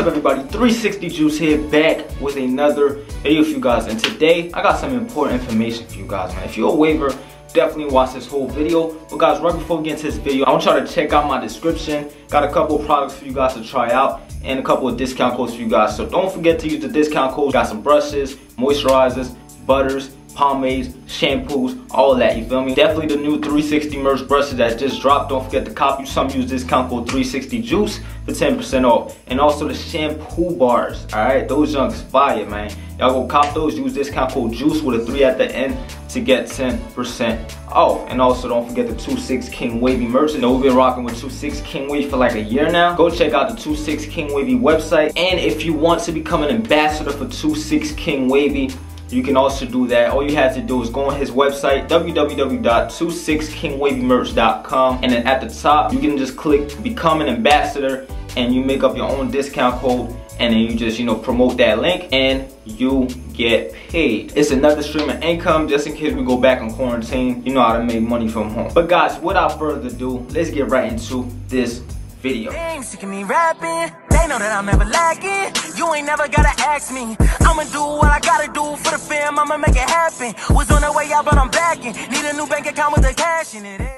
What's up everybody, 360 Juice here, back with another video for you guys. And today, I got some important information for you guys, man. If you're a waver, definitely watch this whole video. But guys, right before we get into this video, I want y'all to check out my description. Got a couple of products for you guys to try out and a couple of discount codes for you guys. So don't forget to use the discount codes Got some brushes, moisturizers, butters, pomades, shampoos, all that, you feel me? Definitely the new 360 merch brushes that just dropped. Don't forget to copy some, use discount code 360 juice for 10% off. And also the shampoo bars, all right? Those junks fire, man. Y'all go cop those, use discount code juice with a three at the end to get 10% off. And also don't forget the 26 King Wavy merch. You know we've been rocking with 26 King Wavy for like a year now. Go check out the 26 King Wavy website. And if you want to become an ambassador for 26 King Wavy, you can also do that. All you have to do is go on his website, www.26kingwavymerch.com. And then at the top, you can just click become an ambassador and you make up your own discount code and then you just, you know, promote that link and you get paid. It's another stream of income just in case we go back in quarantine. You know how to make money from home. But guys, without further ado, let's get right into this video. me rapping. They know that I'm never lacking. You ain't never gotta ask me. I'ma do what I gotta do for the fam. I'ma make it happen. Was on the way out, but I'm backing. Need a new bank account with the cash in it. Eh?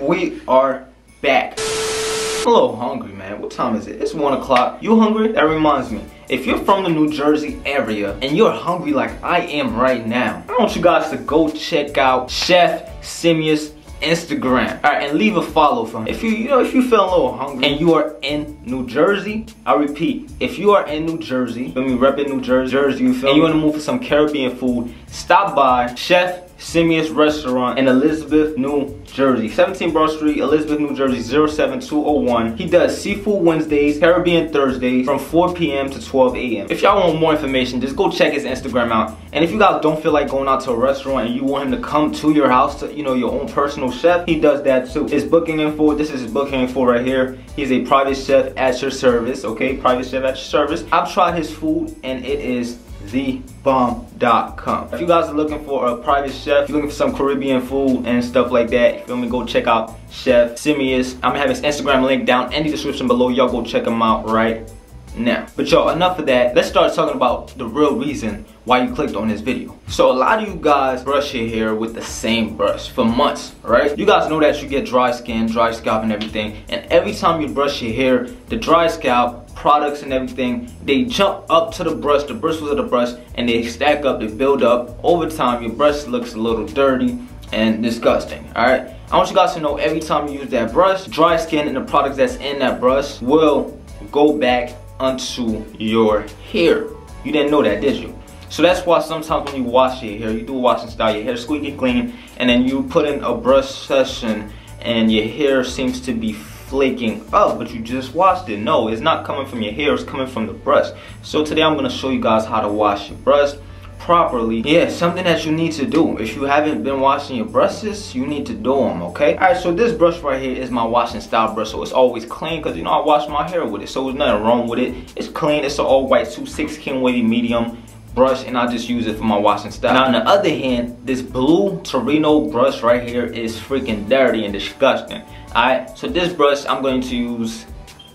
We are back. I'm a little hungry, man. What time is it? It's one o'clock. You hungry? That reminds me. If you're from the New Jersey area and you're hungry like I am right now, I want you guys to go check out Chef Simius Instagram. All right, and leave a follow for him. If you, you know, if you feel a little hungry and you are in New Jersey, I repeat, if you are in New Jersey, let me rep in New Jersey, Jersey, you feel and you want to move for some Caribbean food, stop by Chef Simius Restaurant in Elizabeth, New Jersey. 17 Broad Street, Elizabeth, New Jersey, 07201. He does Seafood Wednesdays, Caribbean Thursdays from 4 p.m. to 12 a.m. If y'all want more information, just go check his Instagram out. And if you guys don't feel like going out to a restaurant and you want him to come to your house to, you know, your own personal chef, he does that too. His booking info, this is his booking info right here. He's a private chef at your service, okay? Private chef at your service. I've tried his food and it is thebomb.com. If you guys are looking for a private chef, you're looking for some Caribbean food and stuff like that, you feel me, go check out Chef Simius. I'm gonna have his Instagram link down in the description below. Y'all go check him out right now. But y'all, enough of that. Let's start talking about the real reason why you clicked on this video. So a lot of you guys brush your hair with the same brush for months, right? You guys know that you get dry skin, dry scalp and everything. And every time you brush your hair, the dry scalp, products and everything, they jump up to the brush, the bristles of the brush, and they stack up, they build up. Over time, your brush looks a little dirty and disgusting, all right? I want you guys to know every time you use that brush, dry skin and the products that's in that brush will go back onto your hair. You didn't know that, did you? So that's why sometimes when you wash your hair, you do a wash and style, your hair squeaky clean, and then you put in a brush session and your hair seems to be flaking up, but you just washed it. No, it's not coming from your hair, it's coming from the brush. So today I'm gonna show you guys how to wash your brush properly. Yeah, something that you need to do. If you haven't been washing your brushes, you need to do them, okay? All right, so this brush right here is my wash and style brush, so it's always clean because, you know, I wash my hair with it, so there's nothing wrong with it. It's clean. It's an all-white 2-6 King Wavy medium brush and I just use it for my wash and style. Now on the other hand, this blue Torino brush right here is freaking dirty and disgusting. Alright, so this brush I'm going to use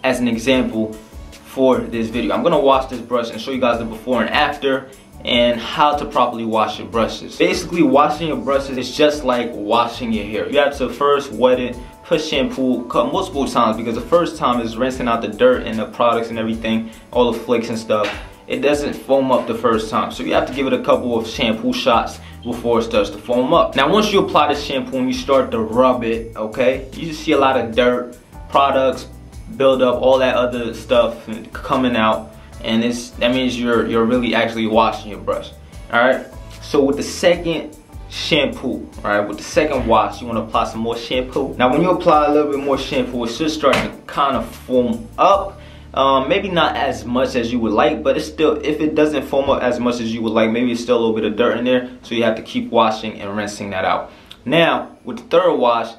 as an example for this video. I'm gonna wash this brush and show you guys the before and after and how to properly wash your brushes. Basically, washing your brushes is just like washing your hair. You have to first wet it, put shampoo multiple times because the first time is rinsing out the dirt and the products and everything, all the flakes and stuff. It doesn't foam up the first time. So you have to give it a couple of shampoo shots before it starts to foam up. Now once you apply the shampoo and you start to rub it, okay, you just see a lot of dirt, products, build up, all that other stuff coming out and it's that means you're you're really actually washing your brush all right so with the second shampoo all right with the second wash you want to apply some more shampoo now when you apply a little bit more shampoo it should start to kind of foam up um, maybe not as much as you would like but it's still if it doesn't foam up as much as you would like maybe it's still a little bit of dirt in there so you have to keep washing and rinsing that out now with the third wash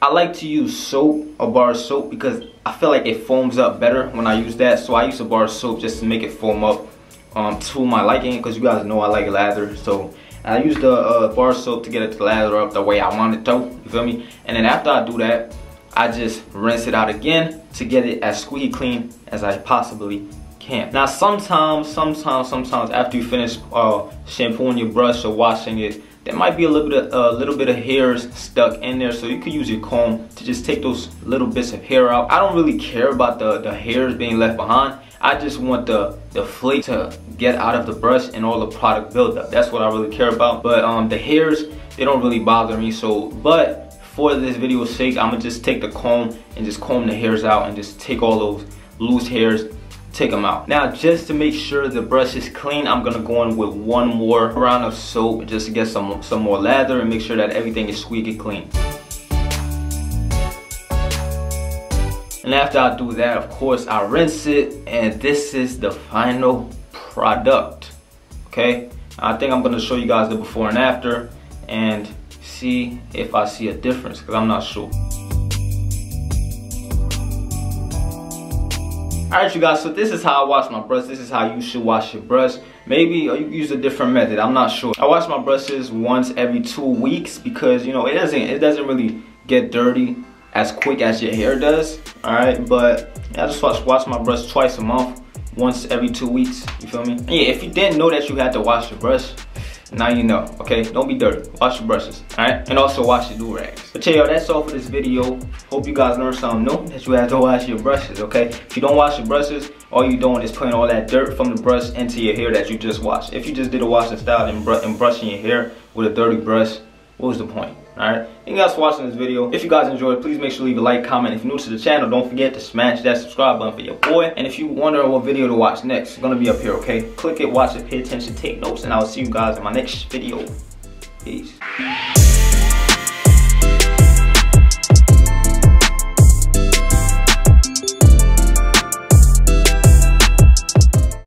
I like to use soap, a bar of soap, because I feel like it foams up better when I use that. So I use a bar of soap just to make it foam up um, to my liking, because you guys know I like lather. So I use the uh, bar soap to get it to lather up the way I want it to, you feel me? And then after I do that, I just rinse it out again to get it as squeaky clean as I possibly can. Now sometimes, sometimes, sometimes after you finish uh, shampooing your brush or washing it, there might be a little bit of a uh, little bit of hairs stuck in there so you could use your comb to just take those little bits of hair out. I don't really care about the the hairs being left behind. I just want the the flake to get out of the brush and all the product buildup. That's what i really care about. But um the hairs they don't really bother me so but for this video's sake i'm gonna just take the comb and just comb the hairs out and just take all those loose hairs take them out. Now, just to make sure the brush is clean, I'm gonna go in with one more round of soap just to get some, some more lather and make sure that everything is squeaky clean. And after I do that, of course, I rinse it and this is the final product, okay? I think I'm gonna show you guys the before and after and see if I see a difference because I'm not sure. Alright you guys, so this is how I wash my brush. This is how you should wash your brush. Maybe you use a different method, I'm not sure. I wash my brushes once every two weeks because you know it doesn't it doesn't really get dirty as quick as your hair does. Alright, but yeah, I just wash, wash my brush twice a month, once every two weeks, you feel me? Yeah, if you didn't know that you had to wash your brush, now you know, okay? Don't be dirty. Wash your brushes, alright? And also wash your do-rags. But yeah, that's all for this video. Hope you guys learned something new, that you have to wash your brushes, okay? If you don't wash your brushes, all you're doing is putting all that dirt from the brush into your hair that you just washed. If you just did a wash and style and, br and brushing your hair with a dirty brush, what was the point? Alright, thank you guys for watching this video. If you guys enjoyed, please make sure to leave a like, comment. If you're new to the channel, don't forget to smash that subscribe button for your boy. And if you wonder what video to watch next, it's gonna be up here, okay? Click it, watch it, pay attention, take notes, and I will see you guys in my next video. Peace.